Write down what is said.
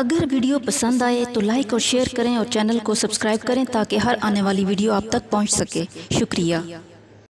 अगर वीडियो पसंद आए तो लाइक और शेयर करें और चैनल को सब्सक्राइब करें ताकि हर आने वाली वीडियो आप तक पहुँच सके। शुक्रिया।